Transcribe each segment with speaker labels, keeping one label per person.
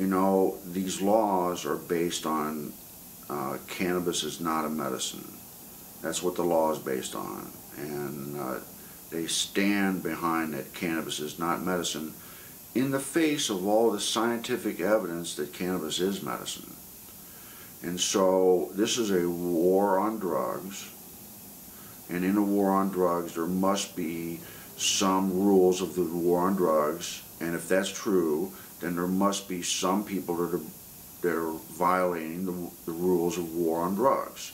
Speaker 1: you know, these laws are based on uh, cannabis is not a medicine. That's what the law is based on. And uh, they stand behind that cannabis is not medicine in the face of all the scientific evidence that cannabis is medicine. And so this is a war on drugs. And in a war on drugs, there must be some rules of the war on drugs. And if that's true, then there must be some people that are, that are violating the, the rules of war on drugs.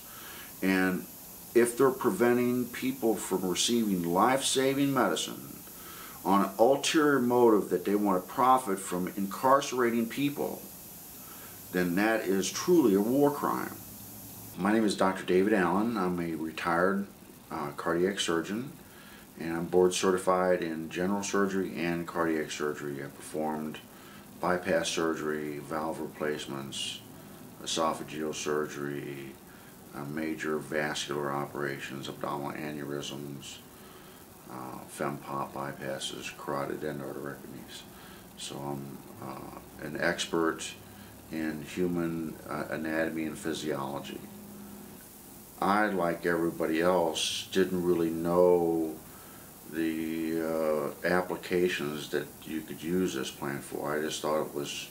Speaker 1: And if they're preventing people from receiving life-saving medicine on an ulterior motive that they want to profit from incarcerating people, then that is truly a war crime. My name is Dr. David Allen. I'm a retired uh, cardiac surgeon and I'm board certified in general surgery and cardiac surgery. I performed bypass surgery, valve replacements, esophageal surgery, uh, major vascular operations, abdominal aneurysms, uh, fempop bypasses, carotid endarterectomies. So I'm uh, an expert in human uh, anatomy and physiology. I, like everybody else, didn't really know the uh, applications that you could use this plant for. I just thought it was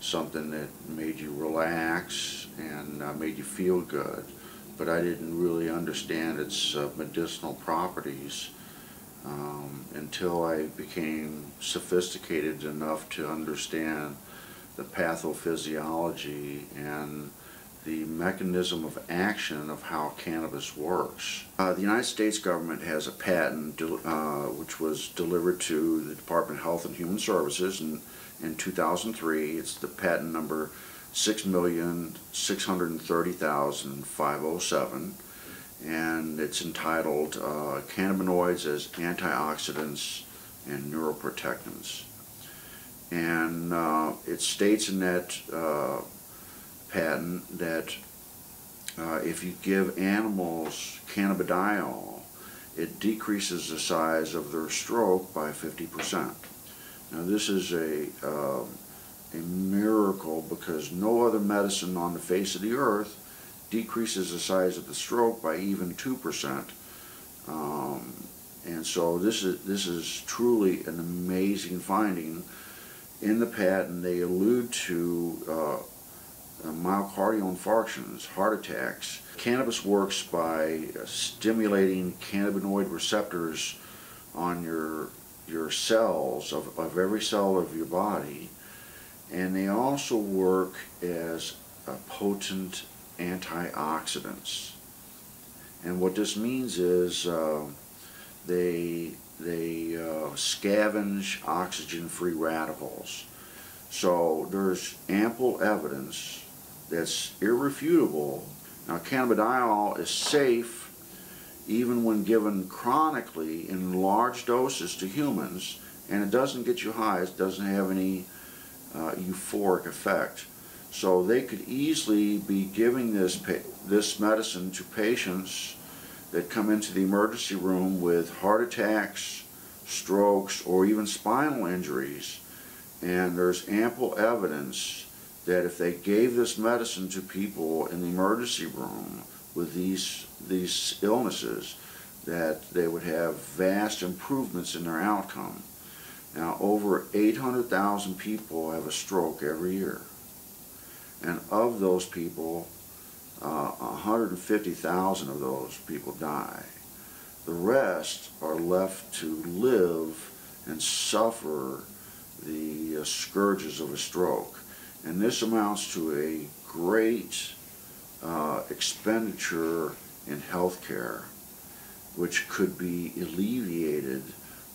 Speaker 1: something that made you relax and uh, made you feel good. But I didn't really understand its uh, medicinal properties um, until I became sophisticated enough to understand the pathophysiology and the mechanism of action of how cannabis works. Uh, the United States government has a patent uh, which was delivered to the Department of Health and Human Services in, in 2003. It's the patent number 6,630,507 and it's entitled uh, Cannabinoids as Antioxidants and Neuroprotectants. And uh, it states in that uh, patent that uh, if you give animals cannabidiol, it decreases the size of their stroke by 50%. Now this is a, uh, a miracle because no other medicine on the face of the earth decreases the size of the stroke by even 2%. Um, and so this is, this is truly an amazing finding. In the patent, they allude to uh, myocardial infarctions, heart attacks. Cannabis works by uh, stimulating cannabinoid receptors on your your cells of, of every cell of your body and they also work as potent antioxidants and what this means is uh, they they uh, scavenge oxygen free radicals so there's ample evidence that's irrefutable. Now cannabidiol is safe even when given chronically in large doses to humans and it doesn't get you high, it doesn't have any uh, euphoric effect. So they could easily be giving this, this medicine to patients that come into the emergency room with heart attacks, strokes, or even spinal injuries. And there's ample evidence that if they gave this medicine to people in the emergency room with these these illnesses, that they would have vast improvements in their outcome. Now, over 800,000 people have a stroke every year. And of those people, uh, 150,000 of those people die. The rest are left to live and suffer the uh, scourges of a stroke. And this amounts to a great uh, expenditure in health care, which could be alleviated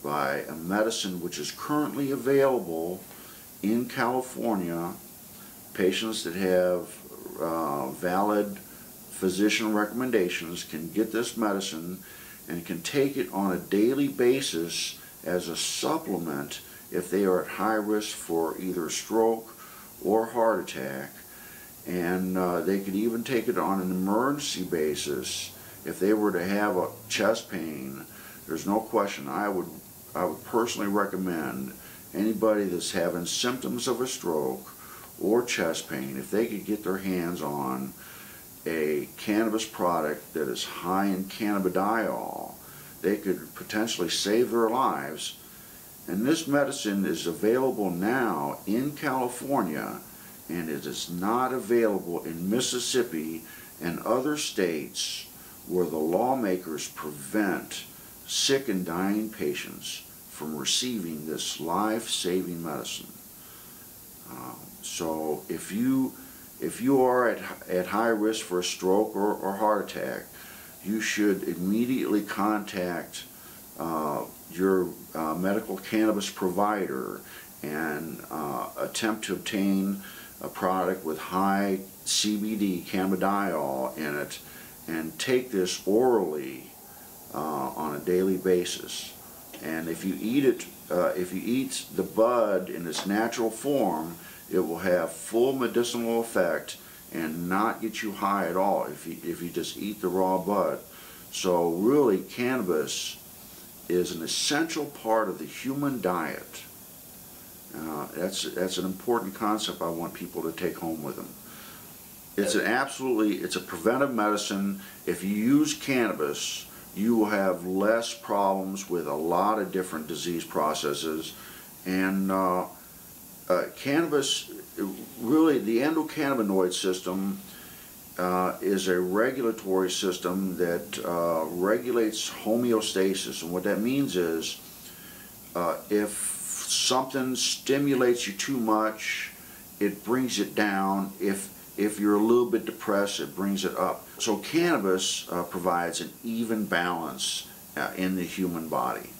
Speaker 1: by a medicine which is currently available in California. Patients that have uh, valid physician recommendations can get this medicine and can take it on a daily basis as a supplement if they are at high risk for either stroke or heart attack and uh, they could even take it on an emergency basis if they were to have a chest pain there's no question I would I would personally recommend anybody that's having symptoms of a stroke or chest pain, if they could get their hands on a cannabis product that is high in cannabidiol, they could potentially save their lives. And this medicine is available now in California, and it is not available in Mississippi and other states where the lawmakers prevent sick and dying patients from receiving this life-saving medicine. Uh, so if you if you are at, at high risk for a stroke or, or heart attack, you should immediately contact uh, your uh, medical cannabis provider and uh, attempt to obtain a product with high CBD, cannabidiol in it, and take this orally uh, on a daily basis. And if you eat it, uh, if you eat the bud in its natural form, it will have full medicinal effect and not get you high at all if you, if you just eat the raw bud. So really cannabis is an essential part of the human diet. Uh, that's, that's an important concept I want people to take home with them. It's an absolutely, it's a preventive medicine. If you use cannabis, you will have less problems with a lot of different disease processes. And uh, uh, cannabis, really, the endocannabinoid system uh, is a regulatory system that uh, regulates homeostasis. And what that means is uh, if something stimulates you too much, it brings it down. If if you're a little bit depressed, it brings it up. So cannabis uh, provides an even balance uh, in the human body.